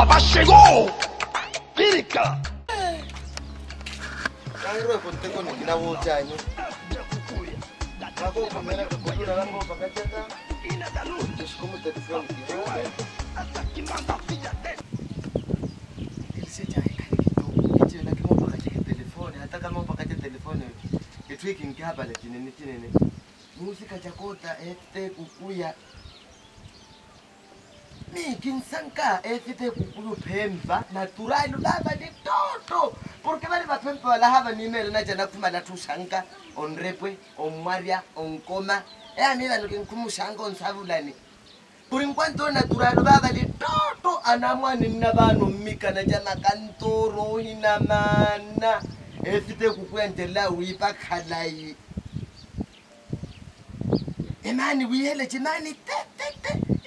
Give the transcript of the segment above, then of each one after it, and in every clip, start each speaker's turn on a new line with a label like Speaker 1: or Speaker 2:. Speaker 1: papai chegou! Lírica! Angro de ponte con una b u c s a ñ o l a g o comer a tu cultura, la hago comer tío, ¿eh? fue a tu manda, Es como a te c fue Muzika chakota ete kukuya miki nsanka efite kukulu pemba naturalu lava ni toto porke vali vapemba vala hava nimele na jana kuma na tushanka onrepwe omwaria onkoma eamiva noke nkuma ushanka onsavulani kuri nkwanto naturalu vava ni toto anamwani nna vanu mika na jana kantoro hina mana efite kukuendelela wipa khalai emani wiyelechi mani pep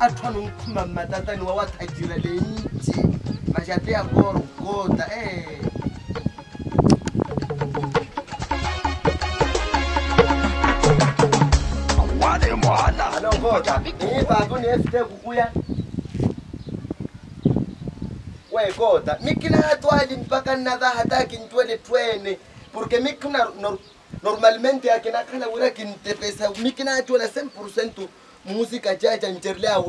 Speaker 1: athono ngikhuluma matatani wawathatira le mithi mashate yakoro goda eh wane mwana halo goda iba kunefite kukuya wegoda mikinatwali mpaka nadhahataki ntwele twene porque mikna normalmente akinakhala wira kintepesa mikinatwela 100% musi kajajanjeri leya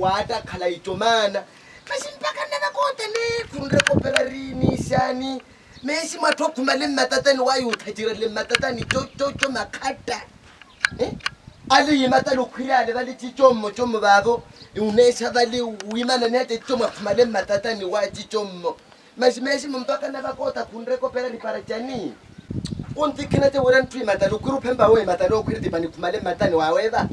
Speaker 1: wata khala yi comana kasi mpaka ni va kota ni khunire kopela rini xani mexi matho khuma le matatani wa yi wuthajira le matatani cococo makhata eh? a le yima ta le khwiriale va le cicommo commo vavo uneexa va le wimana ni ya te cicommo a khuma le matatani wa cicommo mexi mexi mumpaka ni va kota khunire kopela ripara jani o ndzi khina ti wela nthu hi matani u khwiri u phemba wo hi matani wo khwiri dibani khuma le matani wa weva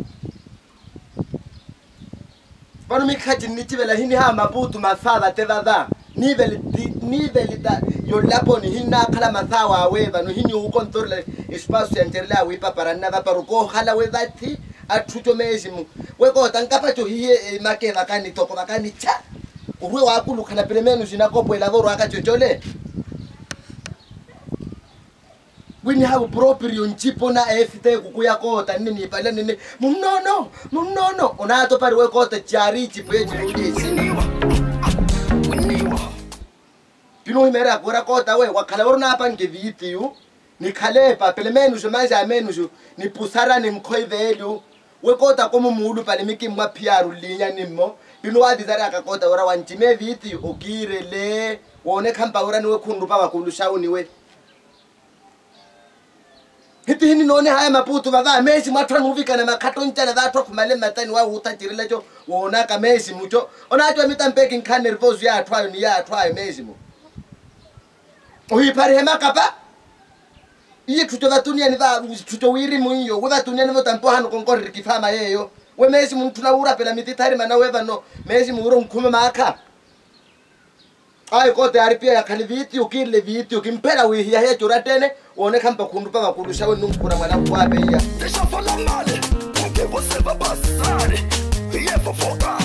Speaker 1: vanhu mikhadi ni tivela hini ha mabutu masava te vava nivelita yolaponi hina khala masawa awe vanhu hini wu kontorile hi swipasu yanterile awi papara na vaparu ko hala we vathi a thuto mesimo we ko ta nka patho hi makeva ka ni toko vaka ni cha ku rwe wa kulukhala pelemenu zina kopo ila voro aka tjotjole kwini ha vupropri yonchipona efite kukuya kota nine niipalila nine munono munono unatopariwe kota chari chipo ye chiludisi pino himere akura kota we wakhala wuri napa ngeviitiyu nikhale epapele menuxo manje amenuxo nipusara nimkhoivelu we kota komumulu pale mikimwa piaru linya nimo pino wadizari aka kota wura wanchimeviitiyu ukirele wone khampa wurani we khundupa vakulu xauniwe hiti hini none haya maputu vavaa mesi mwatwana uvikana makatonchana vatwakhumale matani wa uthachirilecho wonaka mesi mucho ona mita mpeki mitampeki nkhane ya atwayo ni ya atwayo mesi mu uhi pari hema kapa iye ni vatuniani thucho wiri muiyo ni vatuniani votampohano konkorri rikifama yeyo we mesi ura pela mititari mana weva wevano mesi uro mkume maakha ayo kote haripia ya kani viti ukile viti ukimpela wihia hea churatene one kambe kundupa makuru shawe nomukura mwana kwapeya ndishafa la mali ungevoseva basari yevo foka